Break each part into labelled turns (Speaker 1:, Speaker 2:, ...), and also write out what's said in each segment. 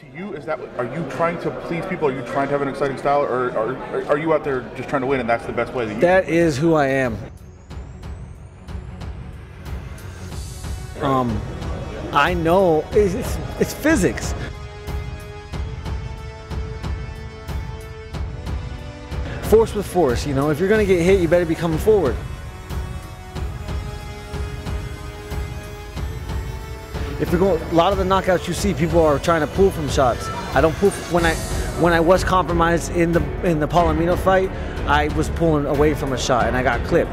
Speaker 1: To you, is that are you trying to please people? Are you trying to have an exciting style, or are, are you out there just trying to win, and that's the best way that you?
Speaker 2: That is who I am. Um, I know it's, it's, it's physics. Force with force, you know. If you're gonna get hit, you better be coming forward. If you're going, a lot of the knockouts you see, people are trying to pull from shots. I don't pull when I, when I was compromised in the in the Palomino fight, I was pulling away from a shot and I got clipped.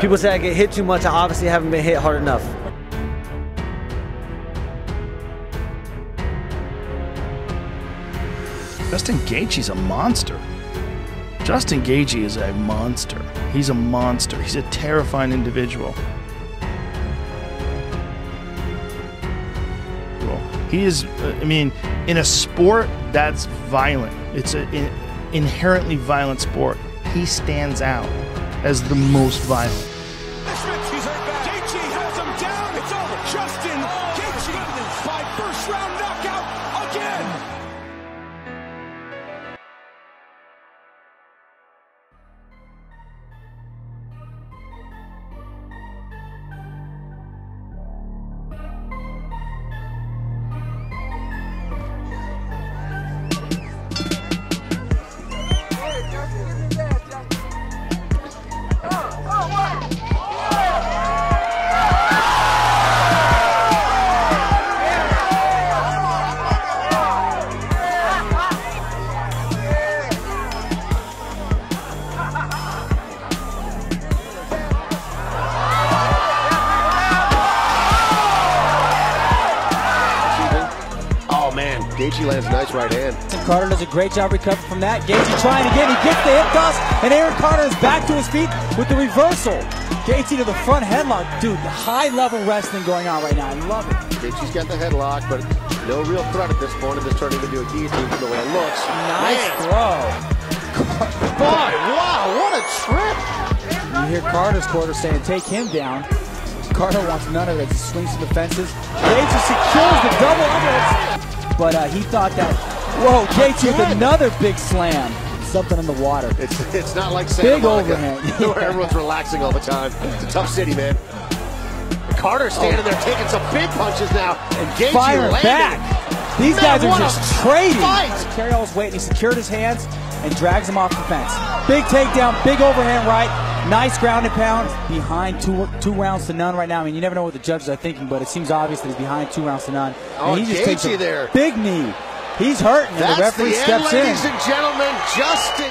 Speaker 2: People say I get hit too much. I obviously haven't been hit hard enough.
Speaker 3: Justin Gaethje's a monster. Justin Gaethje is a monster. He's a monster. He's a terrifying individual. He is, uh, I mean, in a sport that's violent, it's an inherently violent sport. He stands out as the most violent.
Speaker 4: Lands nice right hand.
Speaker 5: And Carter does a great job recovering from that. Gaethje trying again. He gets the hip toss, and Aaron Carter is back to his feet with the reversal. Gaethje to the front headlock. Dude, high-level wrestling going on right now. I love it.
Speaker 4: Gaethje's got the headlock, but no real threat at this point. And this turning into a guillotine from the way it looks.
Speaker 5: Nice Man. throw.
Speaker 4: Boy, wow, what a trip.
Speaker 5: You hear Carter's quarter saying, take him down. Carter wants none of it. He swings to the fences. Gaethje secures the double under but uh, he thought that, whoa, Gaethje with another big slam. Something in the water.
Speaker 4: It's it's not like Santa
Speaker 5: big
Speaker 4: Monica,
Speaker 5: overhand.
Speaker 4: where everyone's relaxing all the time. It's a tough city, man. Carter standing oh. there taking some big punches now, and Gaethje
Speaker 5: firing
Speaker 4: landing.
Speaker 5: back. These guys are just trading. Carry all his weight, and he secured his hands and drags him off the fence. Big takedown, big overhand right. Nice ground and pound behind two two rounds to none right now. I mean, you never know what the judges are thinking, but it seems obvious that he's behind two rounds to none.
Speaker 4: Oh,
Speaker 5: and
Speaker 4: he just takes a
Speaker 5: there. big knee. He's hurting,
Speaker 4: That's
Speaker 5: and the referee
Speaker 4: the end,
Speaker 5: steps
Speaker 4: ladies
Speaker 5: in.
Speaker 4: and gentlemen, Justin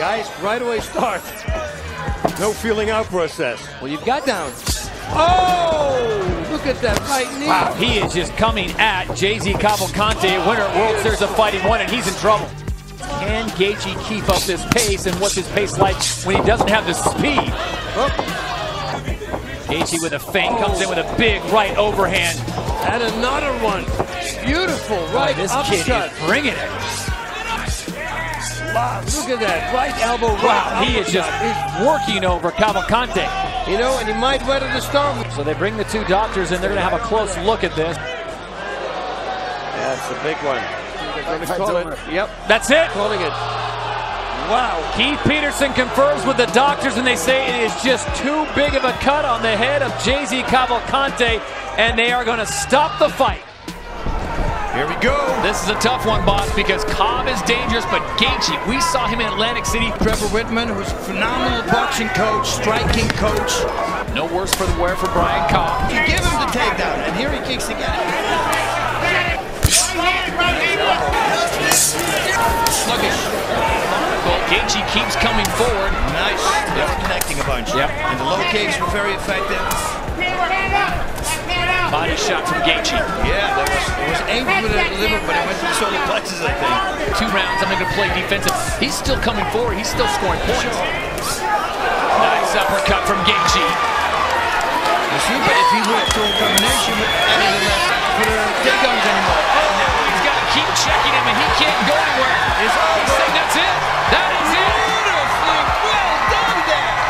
Speaker 4: Guys, right away start. No feeling out process.
Speaker 6: Well, you've got down. Oh! Look at that right knee.
Speaker 7: Wow, he is just coming at JZ Cavalcante, winner at World Series of Fighting 1, and he's in trouble. Can Gaethje keep up this pace, and what's his pace like when he doesn't have the speed? Oh. Gaethje with a feint comes in with a big right overhand.
Speaker 6: And another one. Beautiful right
Speaker 7: this
Speaker 6: uppercut.
Speaker 7: kid is bringing it.
Speaker 6: Wow, look at that. Right elbow, right
Speaker 7: Wow, he is
Speaker 6: uppercut.
Speaker 7: just working over Cavalcante.
Speaker 6: You know, and he might weather the storm.
Speaker 7: So they bring the two doctors in. They're going to have a close look at this.
Speaker 6: That's a big one. They're going to call it. Yep,
Speaker 7: That's it.
Speaker 6: calling it.
Speaker 7: Wow. Keith Peterson confirms with the doctors, and they say it is just too big of a cut on the head of JZ Cavalcante, and they are going to stop the fight.
Speaker 3: Here we go.
Speaker 7: This is a tough one, boss, because Cobb is dangerous, but Gaethje, we saw him in Atlantic City.
Speaker 3: Trevor Wittman, who's a phenomenal boxing coach, striking coach.
Speaker 7: No worse for the wear for Brian Cobb.
Speaker 3: You give him the takedown, and here he kicks again.
Speaker 7: Sluggish. Well, Gaethje keeps coming forward.
Speaker 3: Nice. They were connecting a bunch.
Speaker 7: Yep.
Speaker 3: And the low kicks were very effective.
Speaker 7: Body shot from Gaethje.
Speaker 3: Yeah, that was, it was aimed with the liver, but it went through the solar plexus, I think.
Speaker 7: Two rounds, I'm going to play defensive. He's still coming forward. He's still scoring points. Nice uppercut from Gaethje.
Speaker 3: You see, but if he went to a combination with any of the left, put her takedowns anymore.
Speaker 7: Oh, now he's got to keep checking him, and he can't go anywhere. He's saying that's it. That is it.
Speaker 3: Beautifully well done there.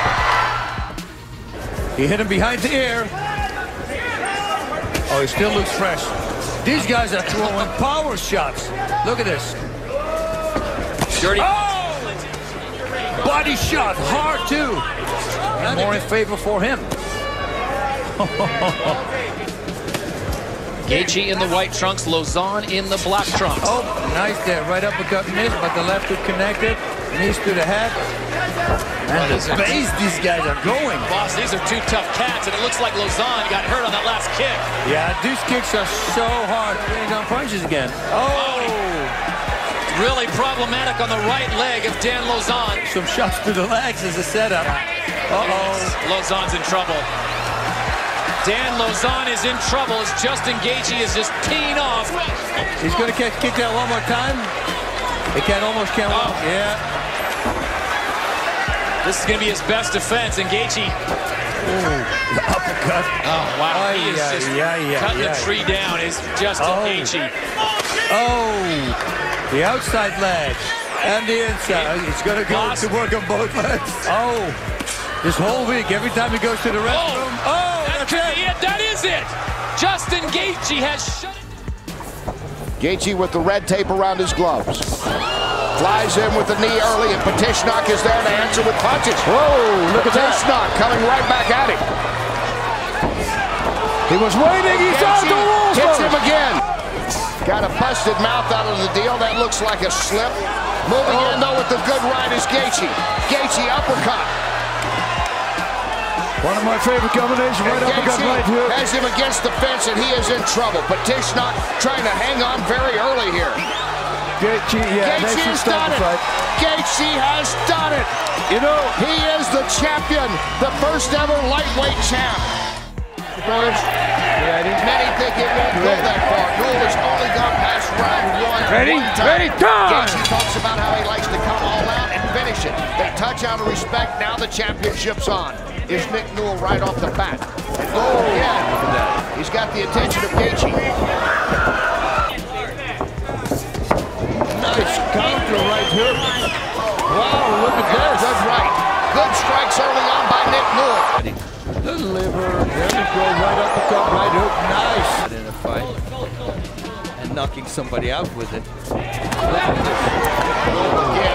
Speaker 3: He hit him behind the ear. Oh, he still looks fresh. These guys are throwing power shots. Look at this.
Speaker 7: Dirty.
Speaker 3: Oh! Body shot, hard too. And more in favor for him.
Speaker 7: Gaethje in the white trunks, Lauzon in the black trunks.
Speaker 3: Oh, nice there. Right uppercut missed, but the left hook connected. Knees to the head. And the base these guys are going.
Speaker 7: Bas, these are two tough cats, and it looks like Lauzon got hurt on that last kick.
Speaker 3: Yeah, these kicks are so hard. Bringing down punches again. Oh!
Speaker 7: Really problematic on the right leg of Dan Lauzon.
Speaker 3: Some shots to the legs as a setup. Uh-oh.
Speaker 7: Lauzon's in trouble. Dan Lauzon is in trouble as Justin Gaethje is just teeing off.
Speaker 3: He's going to kick, kick that one more time. He can almost count
Speaker 7: Oh.
Speaker 3: Yeah.
Speaker 7: This is going to be his best defense, and Gaethje,
Speaker 3: The uppercut.
Speaker 7: oh wow,
Speaker 3: Ay,
Speaker 7: he is
Speaker 3: ay,
Speaker 7: just
Speaker 3: ay, ay,
Speaker 7: cutting
Speaker 3: ay.
Speaker 7: the tree down. Is Justin
Speaker 3: Oh.
Speaker 7: Gaethje?
Speaker 3: Oh! The outside leg. And the inside. He's going to go to work on both legs. Oh! This whole week, every time he goes to the oh, restroom. Oh,
Speaker 7: that
Speaker 3: that's
Speaker 7: could
Speaker 3: it.
Speaker 7: it. That is it. Justin Gaethje has shut it.
Speaker 8: Gaethje with the red tape around his gloves. Flies in with the knee early, and Patishnock is there to answer with punches. Whoa, look at Patishnock coming right back at him.
Speaker 3: He was waiting. He's out the rules.
Speaker 8: hits him again. Got a busted mouth out of the deal. That looks like a slip. Moving oh. in, though, with the good right is Gaethje. Gaethje uppercut.
Speaker 3: One of my favorite combinations. Right
Speaker 8: And
Speaker 3: uppercut, right hook.
Speaker 8: has him against the fence, and he is in trouble. Patishnock trying to hang on very early here.
Speaker 3: Gaethje, yeah,
Speaker 8: Gaethje has done it. Gaethje has done it.
Speaker 3: You know,
Speaker 8: He is the champion, the first ever lightweight champ. Many think it won't go that far. Newell has only gone past round one.
Speaker 3: Ready?
Speaker 8: one time.
Speaker 3: Ready? Time!
Speaker 8: Gaethje talks about how he likes to come all out and finish it. They touch out of respect. Now the championship's on. Is Nick Newell right off the bat? And oh. go again. He's got the attention of Gaethje.
Speaker 3: Nice counter right hook. Wow, look at this.
Speaker 8: Good right. Good strikes early on by Nick Newell.
Speaker 3: The liver. There we go. Right uppercut, right hook. Nice.
Speaker 6: In a fight. And knocking somebody out with it.
Speaker 8: Again,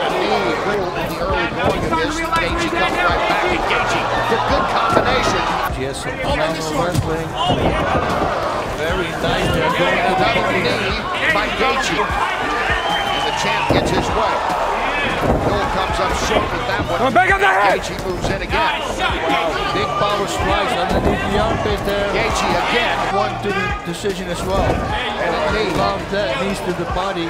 Speaker 8: a knee Newell in the early going of this. Gaethje comes right back. Gaethje, the good combination.
Speaker 3: He has some phenomenal wrestling. Very nice. They're going to the
Speaker 8: Another knee by Gaethje. And gets his way. Newell comes up short with that one.
Speaker 3: back on the head.
Speaker 8: Gaethje moves in again.
Speaker 3: Big power strikes underneath the armpit there.
Speaker 8: Gaethje again.
Speaker 3: One to the decision as well.
Speaker 8: And a knee.
Speaker 3: Love that knees to the body.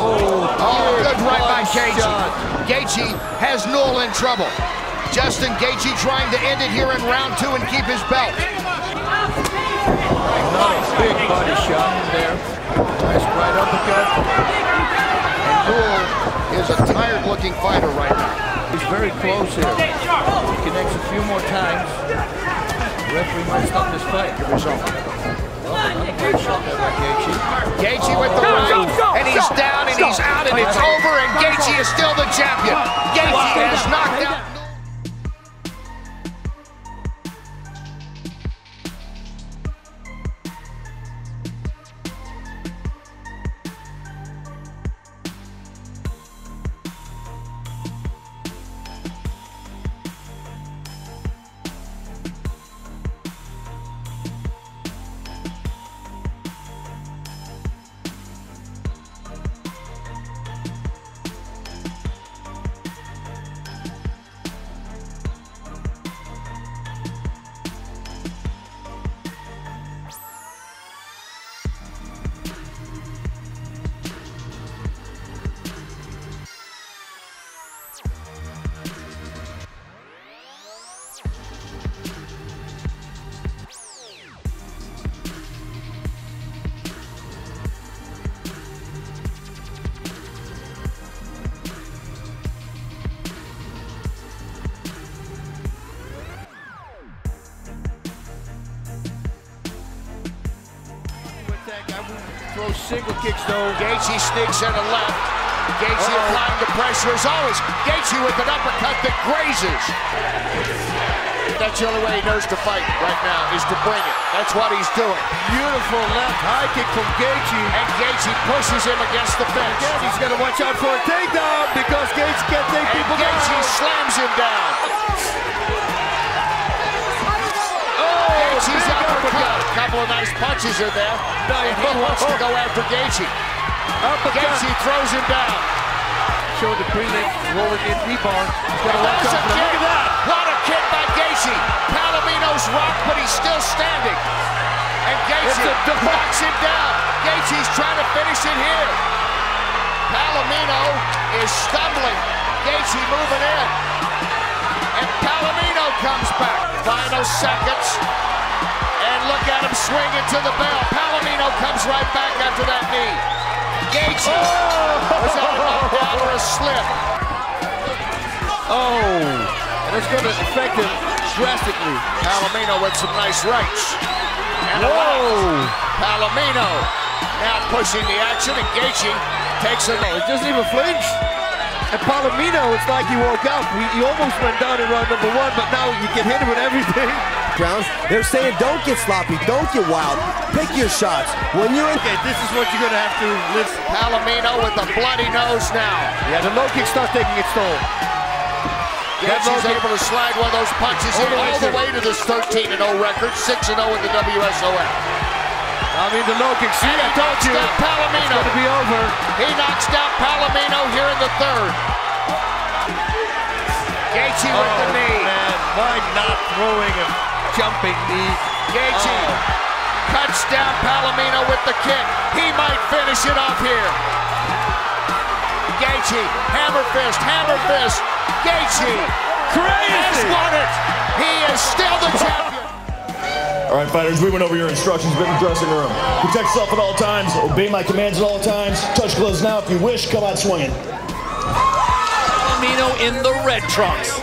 Speaker 8: Oh, oh good right by Gaethje. Gaethje has Newell in trouble. Justin Gaethje trying to end it here in round two and keep his belt.
Speaker 3: Nice big body shot there. Nice right uppercut.
Speaker 8: And Newell is a tired-looking fighter right now.
Speaker 3: He's very close here. He connects a few more times. The referee might stop this fight. Give result.
Speaker 8: Gaethje with the right, and he's down, and he's out, and it's over, and Gaethje is still the champion. Gaethje has knocked out.
Speaker 3: Single kicks though.
Speaker 8: Gaethje sneaks in the left. Gaethje
Speaker 3: Uh-oh.
Speaker 8: applying the pressure as always. Gaethje with an uppercut that grazes. That's the only way he knows to fight right now is to bring it. That's what he's doing.
Speaker 3: Beautiful left high kick from Gaethje.
Speaker 8: And Gaethje pushes him against the fence.
Speaker 3: Again, he's got to watch out for a takedown because Gaethje can't take
Speaker 8: And
Speaker 3: people
Speaker 8: Gaethje
Speaker 3: down.
Speaker 8: slams him down.
Speaker 3: Oh,
Speaker 8: Gaethje's uppercut. A couple of nice punches are there. And he wants to go after Gaethje. Gaethje throws him down.
Speaker 3: Show the prelim rolling in rebar. Got
Speaker 8: a
Speaker 3: for
Speaker 8: kick.
Speaker 3: Look at that.
Speaker 8: What a kick by Gaethje. Palomino's rocked, but he's still standing. And Gaethje knocks him down. Gaethje's trying to finish it here. Palomino is stumbling. Gaethje moving in. And Palomino comes back. Final seconds. Look at him swing into the bell. Palomino comes right back after that knee. Gaethje was on a knockdown or a slip.
Speaker 3: Oh, and it's going to affect him drastically.
Speaker 8: Palomino with some nice rights. And
Speaker 3: Whoa.
Speaker 8: Palomino now pushing the action, and Gaethje takes a
Speaker 3: He doesn't even flinch. And Palomino, it's like he woke up. He, he almost went down in round number one, but now you can hit him with everything.
Speaker 9: They're saying don't get sloppy, don't get wild, pick your shots. When you're in,
Speaker 3: Okay, this is what you're going to have to live.
Speaker 8: Palomino with a bloody nose now.
Speaker 3: Yeah, the low kick starts taking its toll. Low kick-
Speaker 8: able to slide one of those punches in
Speaker 3: All the way
Speaker 8: all the way to this 13-0 record, 6-0 in the WSOF.
Speaker 3: I mean, the low kick. See, I told you.
Speaker 8: down
Speaker 3: It's
Speaker 8: Palomino.
Speaker 3: going to be over.
Speaker 8: He knocks down Palomino here in the third. Gaethje with the
Speaker 3: Oh,
Speaker 8: knee.
Speaker 3: man, why not throwing a jumping knee?
Speaker 8: Gaethje
Speaker 3: Oh.
Speaker 8: cuts down Palomino with the kick. He might finish it off here. Gaethje, hammer fist, hammer fist. Gaethje has won it. He is still the champion.
Speaker 10: All right, fighters, we went over your instructions in the dressing room. Protect yourself at all times. Obey my commands at all times. Touch gloves now. If you wish, come out swinging.
Speaker 7: Palomino in the red trunks.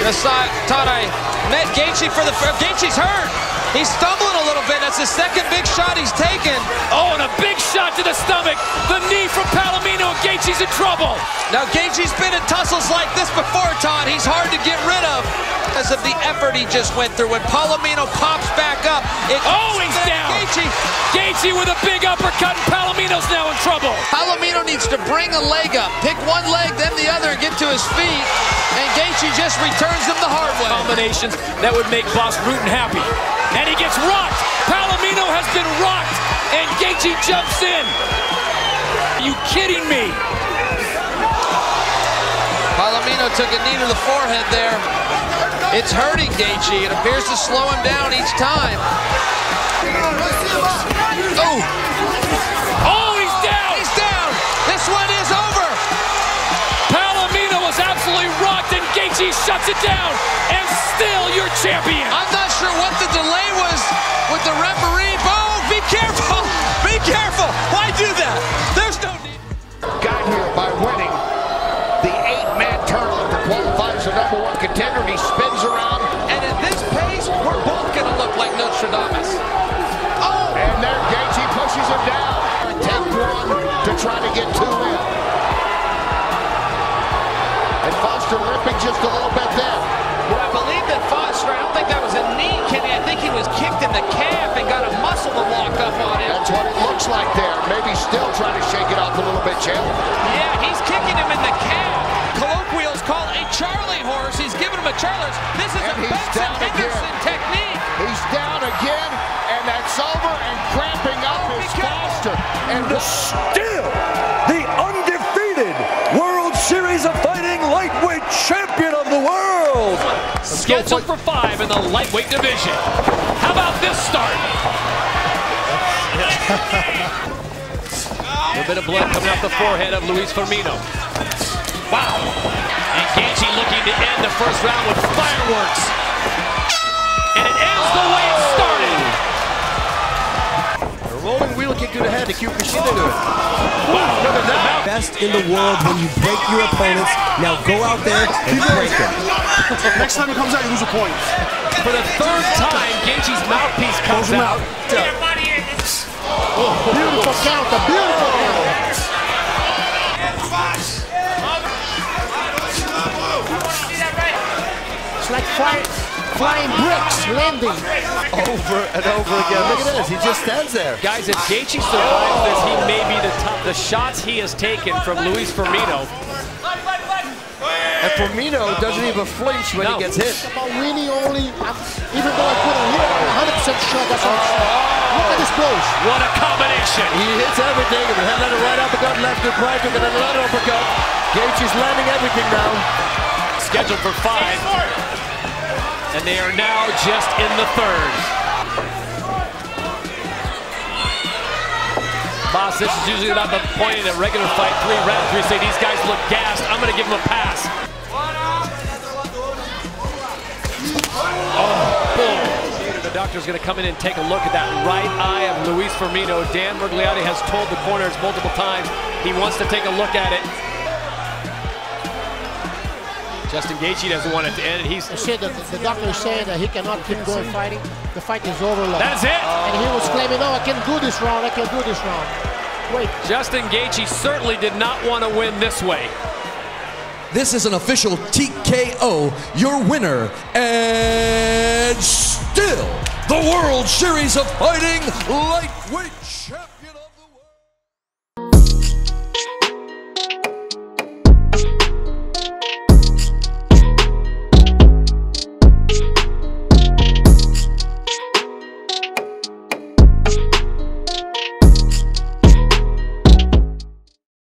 Speaker 11: Tade met Gaethje for the oh, Gaethje's hurt. He's stumbling a little bit. That's the second big shot he's taken.
Speaker 7: Oh, and a big shot to the stomach. The knee from Palomino. Gaethje's in trouble.
Speaker 11: Now Gaethje's been in tussles like this before, Todd. He's hard to get rid of because of the effort he just went through. When Palomino pops back up, it
Speaker 7: Oh, he's down.
Speaker 11: Gaethje.
Speaker 7: Gaethje with a big uppercut, and Palomino's now in trouble.
Speaker 11: Palomino needs to bring a leg up, pick one leg, then the other, and get to his feet. And Gaethje just returns them the hard way.
Speaker 7: Combinations that would make Bas Rutten happy. And he gets rocked. Palomino has been rocked, and Gaethje jumps in. Are you kidding me?
Speaker 11: Palomino took a knee to the forehead there. It's hurting Gaethje. It appears to slow him down each time. Oh!
Speaker 7: Oh, he's down!
Speaker 11: He's down! This one is over!
Speaker 7: Palomino was absolutely rocked, and Gaethje shuts it down, and still your champion.
Speaker 11: I'm not sure what the delay was with the referee. Oh, be careful! Be careful! Why do that? There's no need.
Speaker 8: Got here by winning Spins around.
Speaker 11: And at this pace, we're both going to look like Nostradamus.
Speaker 8: Oh! And there Gaethje pushes him down. Take one to try to get two in. And Foster limping just a little bit there.
Speaker 11: Well, I believe that Foster, I don't think that was a knee, Kenny. I think he was kicked in the calf and got a muscle to lock up on him.
Speaker 8: That's what it looks like there. Maybe still trying to shake it off a little bit, Jim.
Speaker 11: Yeah, he's kicking him in the calf. Colloquials call a Charlie horse. He's giving him a Charlie. This is
Speaker 8: And
Speaker 11: a
Speaker 8: he's
Speaker 11: Benson
Speaker 8: down
Speaker 11: Henderson
Speaker 8: again.
Speaker 11: technique.
Speaker 8: He's down again, and that's over, and cramping up
Speaker 11: Oh,
Speaker 8: is
Speaker 11: be careful.
Speaker 8: Foster. And the
Speaker 12: Still, the undefeated World Series of Fighting lightweight champion of the world.
Speaker 7: Scheduled for five in the lightweight division. How about this start? A little bit of blood coming off the forehead of Luis Firmino. Wow. And Gaethje looking to end the first round with fireworks. And it ends the way it started.
Speaker 6: A rolling wheel kick to the head to Kyokushin into it.
Speaker 12: Best in the world when you break your opponents. Now go out there and break them.
Speaker 10: Next time he comes out, you lose a point.
Speaker 7: For the third time, Gaethje's mouthpiece comes out.
Speaker 8: beautiful counter, beautiful counter.
Speaker 6: It's like flying, flying bricks landing over and over again. Look at this. He just stands there.
Speaker 7: Guys, if Gaethje survives this, he may be the top. The shots he has taken from Luis Firmino.
Speaker 6: And Firmino doesn't even flinch when
Speaker 7: No.
Speaker 6: he gets hit.
Speaker 13: about only, even though I couldn't hit, I'm 100% sure that's what Look at this blows.
Speaker 7: What a combination!
Speaker 6: He hits everything. And then another right uppercut, left and right, and then another uppercut. Gage is landing everything now.
Speaker 7: Scheduled for five. And they are now just in the third. Bas, this is usually about the point in a regular fight. Three rounds, we say these guys look gassed. I'm going to give them a pass. Oh, boom. The doctor's going to come in and take a look at that right eye of Luis Firmino. Dan Miragliotta has told the corners multiple times he wants to take a look at it. Justin Gaethje doesn't want it to end. He's
Speaker 13: said that the doctor is saying that he cannot keep going fighting. The fight is over. Like.
Speaker 7: That's it.
Speaker 13: And he was claiming, no, I can do this round. I can do this round. Wait.
Speaker 7: Justin Gaethje certainly did not want to win this way.
Speaker 12: This is an official TKO, your winner, and still the World Series of Fighting lightweight champion.